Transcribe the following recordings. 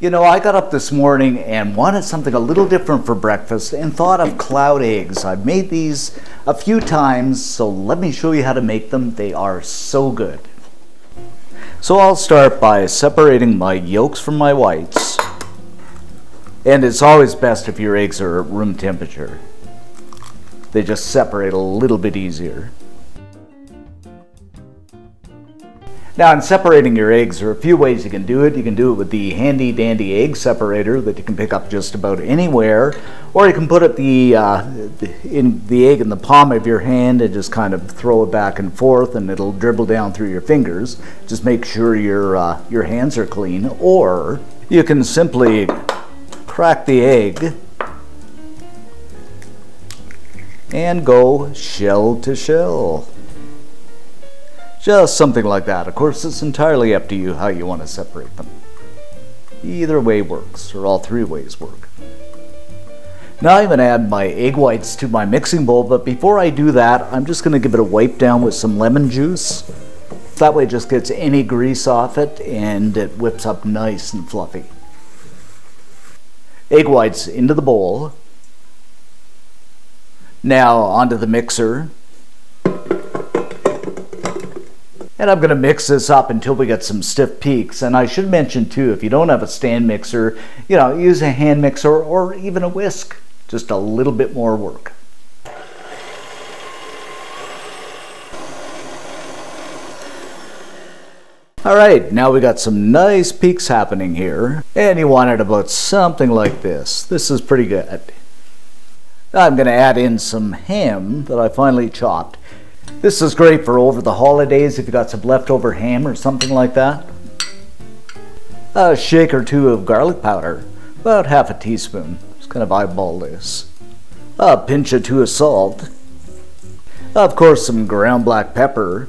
You know, I got up this morning and wanted something a little different for breakfast and thought of cloud eggs. I've made these a few times, so let me show you how to make them. They are so good. So I'll start by separating my yolks from my whites. And it's always best if your eggs are room temperature. They just separate a little bit easier. Now in separating your eggs, there are a few ways you can do it. You can do it with the handy dandy egg separator that you can pick up just about anywhere, or you can put it the, uh, in the egg in the palm of your hand and just kind of throw it back and forth and it'll dribble down through your fingers. Just make sure your, uh, your hands are clean, or you can simply crack the egg and go shell to shell. Just something like that. Of course, it's entirely up to you how you want to separate them. Either way works, or all three ways work. Now I'm going to add my egg whites to my mixing bowl, but before I do that, I'm just going to give it a wipe down with some lemon juice. That way it just gets any grease off it and it whips up nice and fluffy. Egg whites into the bowl. Now onto the mixer. And I'm going to mix this up until we get some stiff peaks. And I should mention too, if you don't have a stand mixer, you know, use a hand mixer or even a whisk. Just a little bit more work. All right, now we got some nice peaks happening here. And you want it about something like this. This is pretty good. I'm going to add in some ham that I finally chopped. This is great for over the holidays if you got some leftover ham or something like that. A shake or two of garlic powder, about half a teaspoon. Just kind of eyeball this. A pinch or two of salt. Of course, some ground black pepper.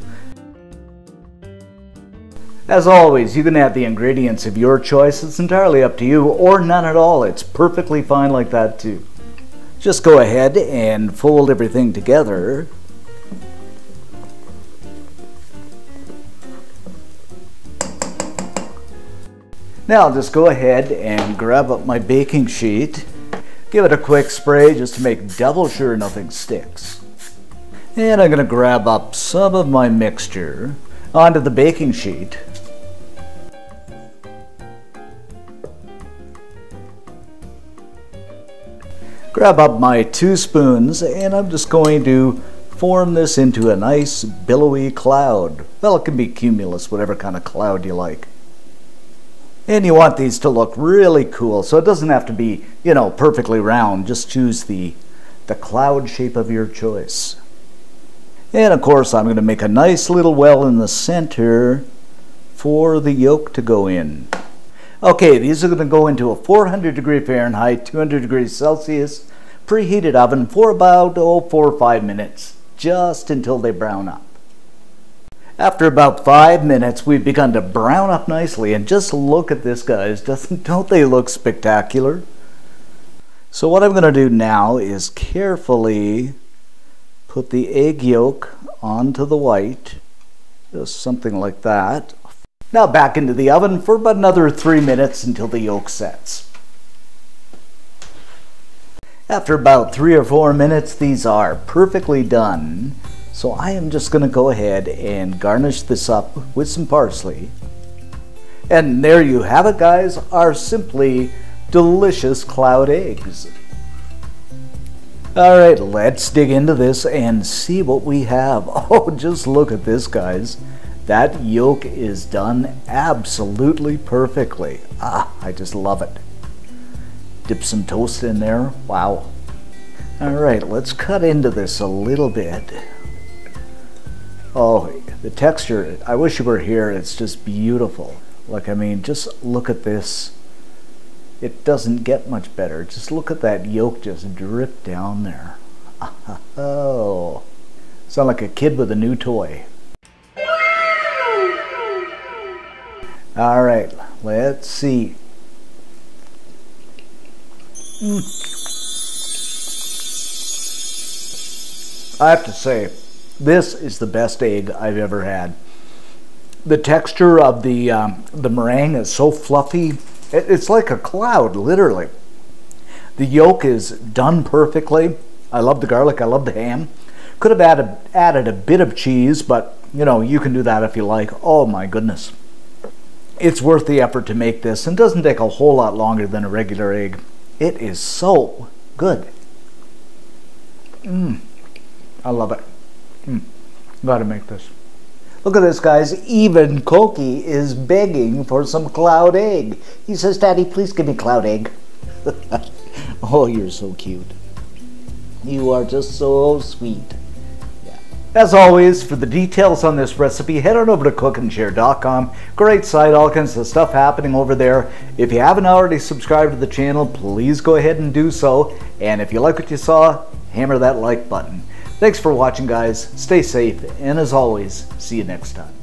As always, you can add the ingredients of your choice. It's entirely up to you, or none at all. It's perfectly fine like that too. Just go ahead and fold everything together Now I'll just go ahead and grab up my baking sheet, give it a quick spray just to make double sure nothing sticks. And I'm going to grab up some of my mixture onto the baking sheet. Grab up my two spoons and I'm just going to form this into a nice billowy cloud. Well, it can be cumulus, whatever kind of cloud you like. And you want these to look really cool, so it doesn't have to be, you know, perfectly round. Just choose the, the cloud shape of your choice. And of course, I'm going to make a nice little well in the center for the yolk to go in. Okay, these are going to go into a 400 degree Fahrenheit, 200 degrees Celsius preheated oven for about, oh, four or five minutes, just until they brown up. After about five minutes, we've begun to brown up nicely, and just look at this, guys. Doesn't, don't they look spectacular? So what I'm going to do now is carefully put the egg yolk onto the white, just something like that. Now back into the oven for about another three minutes until the yolk sets. After about three or four minutes, these are perfectly done. So I am just going to go ahead and garnish this up with some parsley. And there you have it guys, our simply delicious cloud eggs. Alright, let's dig into this and see what we have. Oh, just look at this guys. That yolk is done absolutely perfectly. Ah, I just love it. Dip some toast in there. Wow. Alright, let's cut into this a little bit. Oh, the texture, I wish you were here. It's just beautiful. Like, I mean, just look at this. It doesn't get much better. Just look at that yolk just drip down there. Oh, sound like a kid with a new toy. All right, let's see. Mm. I have to say, this is the best egg I've ever had. The texture of the, um, the meringue is so fluffy It's like a cloud, literally. The yolk is done perfectly. I love the garlic. I love the ham. Could have added, added a bit of cheese, but you know, you can do that if you like. Oh my goodness. It's worth the effort to make this and doesn't take a whole lot longer than a regular egg. It is so good. Mmm. I love it. Mmm. Gotta make this. Look at this, guys. Even Coco is begging for some cloud egg. He says, Daddy, please give me cloud egg. oh, you're so cute. You are just so sweet. As always, for the details on this recipe, head on over to cooknshare.com. Great site, all kinds of stuff happening over there. If you haven't already subscribed to the channel, please go ahead and do so. And if you like what you saw, hammer that like button. Thanks for watching, guys. Stay safe, and as always, see you next time.